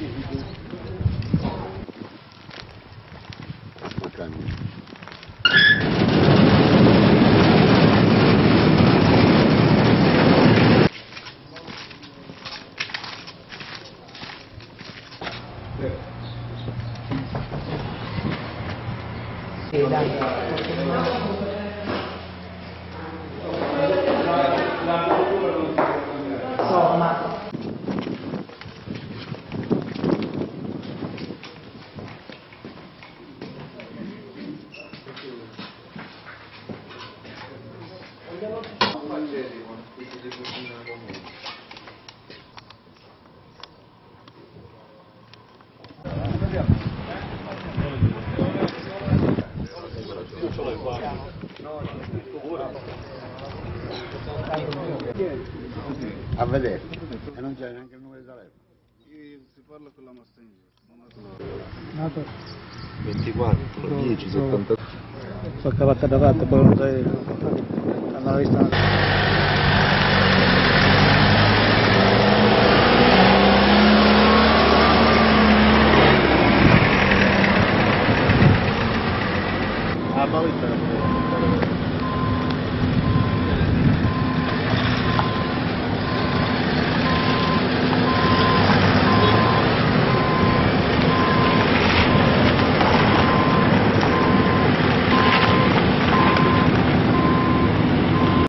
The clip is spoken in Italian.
Thì đang A vedere. E non c'è neanche il numero di telefono. Si parla con la Mustang. 24, 10, 70. Sono cavata davanti, poi non Ahí está.